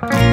Bye.